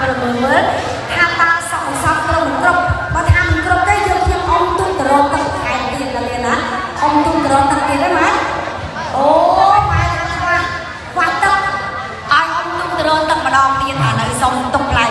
មើលមើលមើលថាតើសង្ស័ព្ទត្រឹមគ្រប់បើថាមិនគ្រប់ទេយើងខ្ញុំអ៊ំទុំតរោទឹកខែទៀតណាណាអ៊ំទុំតរោទឹកទៀតហ្នឹងម៉ែអូម៉ែថាខ្វះខ្វះទឹកឲ្យអ៊ំទុំតរោទឹកម្ដងទៀតឥឡូវសុំទុកផ្លែ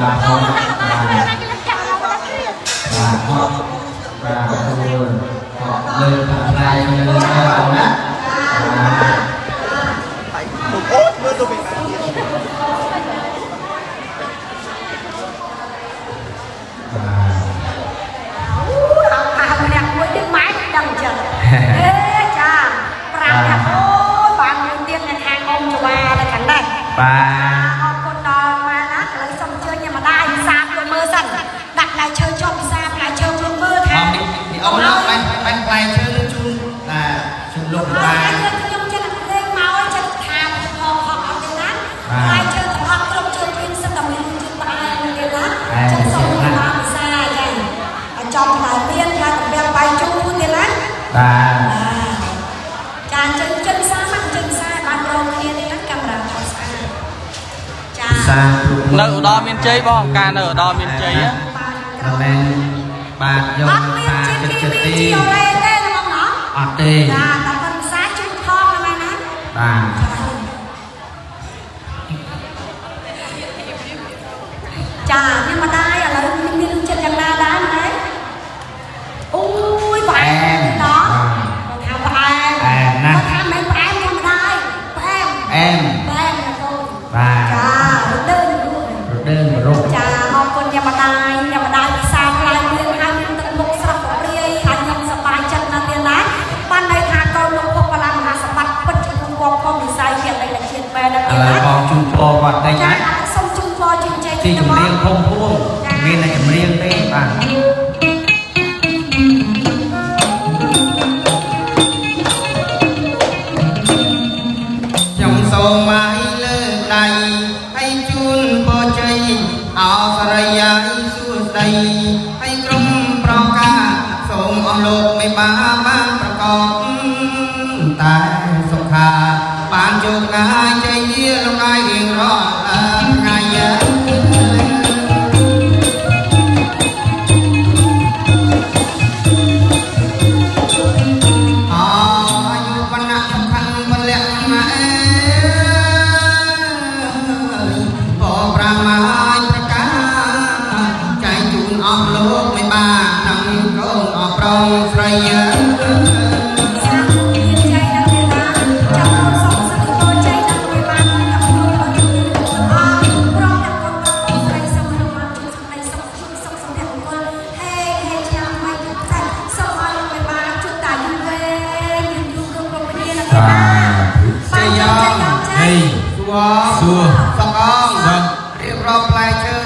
然后。 មានជ័យបងការនៅឧត្តរមានជ័យណាបាទយកបាទចិត្តចិត្តទីអត់ទេចាតែប៉ុនភាសាជួយផងណាមែនណាបាទចាខ្ញុំមកដែរឥឡូវខ្ញុំមានចិត្តយ៉ាងណាដែរម៉ែអូយផ្អែមដល់មកថាផ្អែមផ្អែមណាមកថាមិនផ្អែមខ្ញុំដែរផ្អែមផ្អែម ឡើយផងជូនពរវត្តនេះណាសូមជូនពរជ័យជ័យទីជំនាញភូមិភួងមានតែចម្រៀងទេបាទខ្ញុំសូមមកលើដៃហើយជូនពរជ័យអសរិយាសួស្តីហើយក្រុមប្រកាសូមអស់លោកមេបាបានប្រកបតែសុខា បានជោគណាជ័យជាលំដាយរៀងរាល់ថ្ងៃអស់លោកមិនបានទាំងកូនអស់ប្រុសស្រីយើ ចៃយ៉ងហៃសួរសួរសង្កងរៀបរាប់ផ្លែឈើ